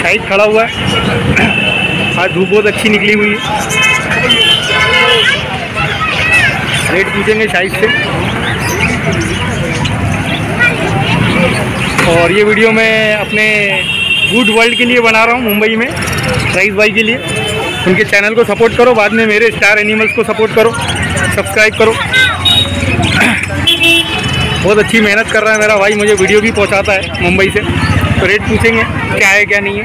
शाहिद खड़ा हुआ है। आज धूप बहुत अच्छी निकली हुई है। रेट पूछेंगे शाहिद से। और ये वीडियो मैं अपने गुड वर्ल्ड के लिए बना रहा हूँ, मुंबई में, राइस भाई के लिए। उनके चैनल को सपोर्ट करो, बाद में मेरे स्टार एनिमल्स को सपोर्ट करो सब्सक्राइब करो। बहुत अच्छी मेहनत कर रहा है मेरा भाई मुझे वीडियो भी पहुंचाता है मुंबई से। तो रेट पूछेंगे क्या है क्या नहीं है।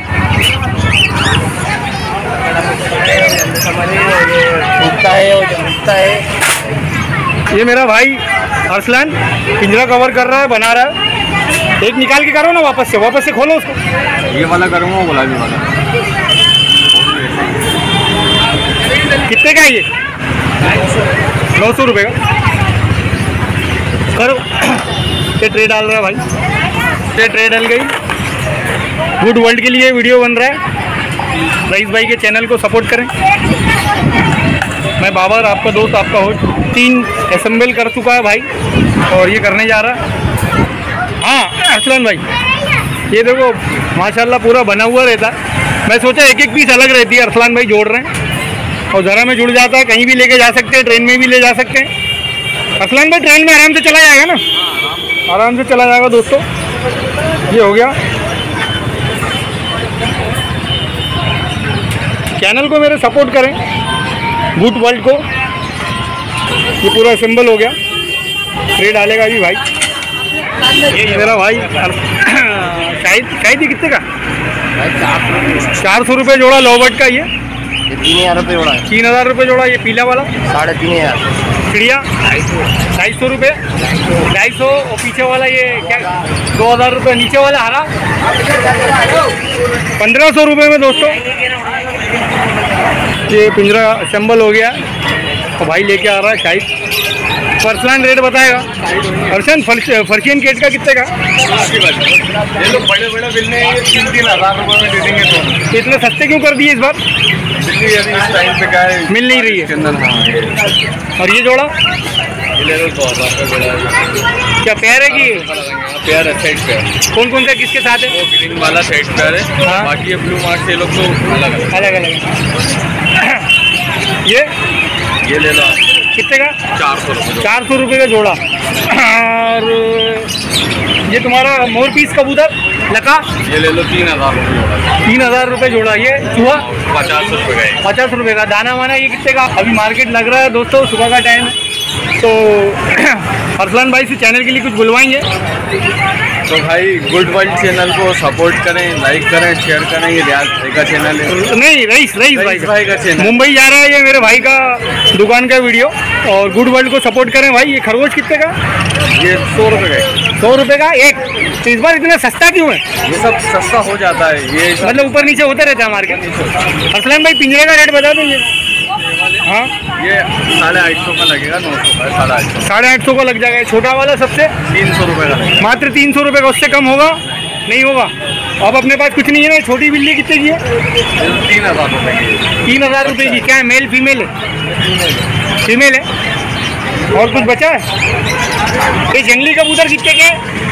ये मेरा भाई अरसलान पिंजरा कवर कर रहा है बना रहा है। एक निकाल के करो ना वापस से वापस से खोलो उसको। ये वाला करूँगा गुलाबी वाला कितने का ये? नौ सौ रुपये का। करो ये ट्रे डाल रहा है भाई। ये ट्रे डाल गई। गुड वर्ल्ड के लिए वीडियो बन रहा है। रईस भाई के चैनल को सपोर्ट करें। मैं बाबर आपका दोस्त आपका हो तीन असम्बल कर चुका है भाई और ये करने जा रहा। है हाँ अरसलान भाई, ये देखो, माशाल्लाह पूरा बना हुआ रहता। मैं सोचा एक एक पीस अलग रहती है अरसलान भाई जोड़ रहे हैं। और ज़रा में जुड़ जाता है, कहीं भी लेके जा सकते हैं ट्रेन में भी ले जा सकते हैं। अरसलान भाई ट्रेन में आराम से चला जाएगा ना? आराम से चला जाएगा दोस्तों। ये हो गया। चैनल को मेरे सपोर्ट करें। गुड वर्ल्ड को। ये पूरा सिंबल हो गया। ट्रे डालेगा भी भाई। ये मेरा भाई शायद शायद ये कितने का? चार सौ रुपये जोड़ा, लोबर्ट का ये। ये तीन हज़ार रुपये जोड़ा है। तीन हज़ार रुपये जोड़ा ये पीला वाला? साढ़े तीन हज़ार। चिड़िया? ढाई सौ। रुपये? ढाई सौ। और पीछे वाला ये क्या? दो हज़ार रुपये। नीचे वाला हरा? पंद्रह सौ रुपये में दोस्तों। ये पिंजरा असम्बल हो गया। तो भाई लेके आ रहा है शाहिद फर्सलान रेट बताएगा। फर्शन फर्शियन केट का कितने का? ये लोग बड़े बड़े बिल्ले तीन तीन हज़ार रुपये में दे देंगे तो। तो इतने सस्ते क्यों कर दिए इस बार? इस टाइम पे क्या है मिल नहीं रही है। चंदन हाँ। और ये जोड़ा? क्या पैर है कि पेयर है साइड पेयर कौन कौन सा किसके साथ है? वो ग्रीन वाला साइड पेयर है। हाँ। बाकी ये ब्लू मार्क से लोग तो अलग अलग अलग अलग। ये? ये ले लो कितने का? चार सौ रुपये चार सौ रुपये का जोड़ा। और ये तुम्हारा मोर पीस कबूतर? लका? ये ले लो तीन हज़ार तीन हज़ार रुपये जोड़ा। ये चूहा? पचास रुपये का पचास रुपये का। दाना वाना ये कितने का? अभी मार्केट लग रहा है दोस्तों सुबह का टाइम है तो अरसलान भाई से चैनल के लिए कुछ बुलवाएँगे? तो भाई गुड वर्ल्ड चैनल को सपोर्ट करें लाइक करें शेयर करें ये रियाज भाई का चैनल है। नहीं रईस रईस भाई। भाई का चैनल मुंबई जा रहा है ये मेरे भाई का दुकान का वीडियो और गुड वर्ल्ड को सपोर्ट करें भाई ये खरगोश कितने का? ये सौ रुपये का सौ रुपये का एक। तो इस बार इतना सस्ता क्यों है? ये सब सस्ता हो जाता है ये मतलब ऊपर नीचे होता रहता है मार्केट अरसलान भाई पिंजरे का रेट बता दो ये हाँ? ये साढ़े आठ सौ का लगेगा नौ सौ का साढ़े आठ सौ। साढ़े आठ सौ का लग जाएगा। छोटा वाला सबसे? तीन सौ रुपये का मात्र तीन सौ रुपये का उससे कम होगा? नहीं होगा। अब अपने पास कुछ नहीं है ना? छोटी बिल्ली कितने की है? तीन हज़ार रुपये की तीन हज़ार रुपये की। क्या है? मेल फीमेल है? फीमेल है। और कुछ बचा है? ये जंगली कबूतर कितने के हैं?